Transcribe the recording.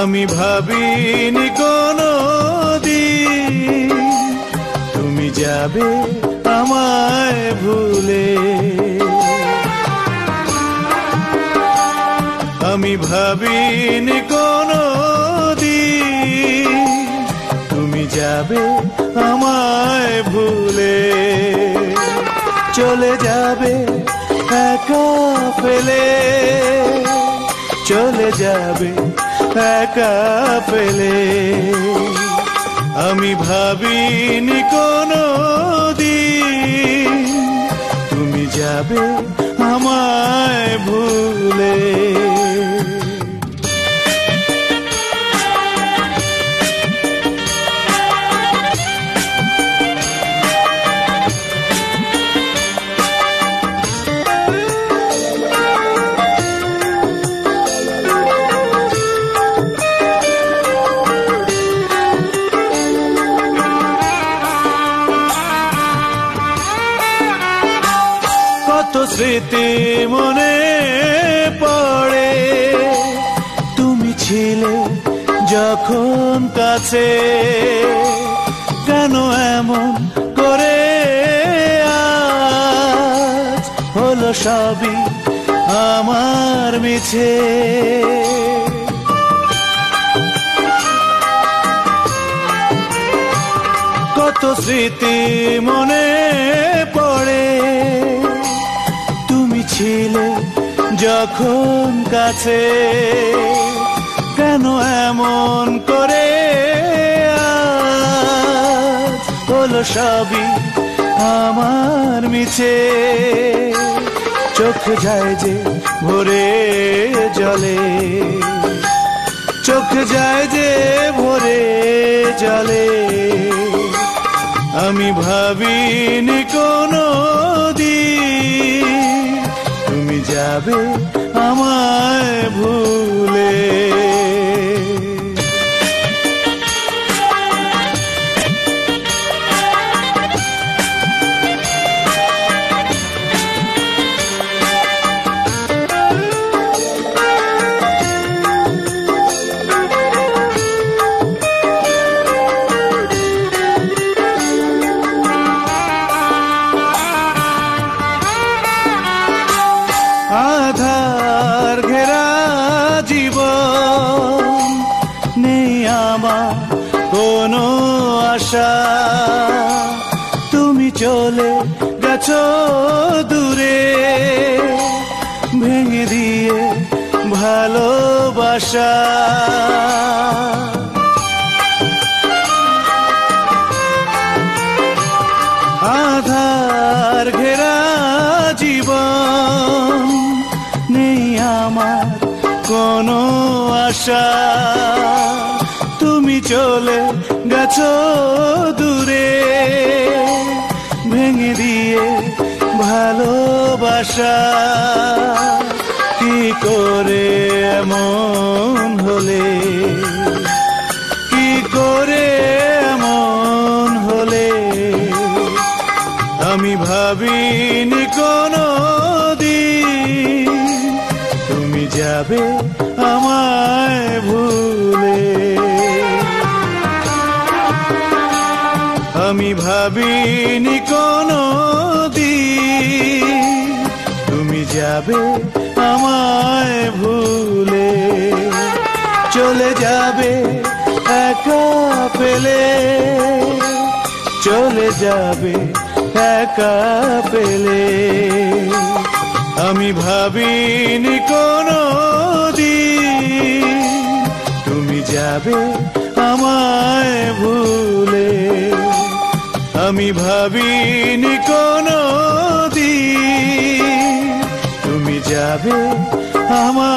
আমি ভাবিনি কোনো তুমি যাবে আমায় ভুলে। আমি ভাবিনি কোনো তুমি যাবে আমায় ভুলে। চলে যাবে একা ফেলে। চলে যাবে একা পেলে আমি ভাবিনি কোনো দিন তুমি যাবে আমায় ভুলে কত স্মৃতি মনে পড়ে। তুমি ছিলে যখন কাছে, কেন এমন করে হলো সবই আমার মিছে। কত স্মৃতি মনে ছিলে যখন কাছে, কেন এমন করে হলো সবই আমার মিছে। চোখ যায় যে ভরে জলে, চোখ যায় যে ভরে জলে। আমি ভাবিনি কোনো যাবে আমায় ভুলে। আশা তুমি চলে গেছো দূরে, ভেঙে দিয়ে ভালোবাসা। আধার ঘেরা জীবন নেই আমার কোনো আশা। তুমি চলে গেছো দূরে, ভেঙে দিয়ে ভালোবাসা। কি করে এমন হলে? কি করে এমন হলে? আমি ভাবিনি কোনো দিন তুমি যাবে আমায় ভুলে। ভাবিনি কোনো তুমি যাবে আমায় ভুলে। চলে যাবে একা পেলে। চলে যাবে একা পেলে। আমি ভাবিনি কোনো দিন তুমি যাবে আমি ভাবিনি কোনো তুমি যাবে আমার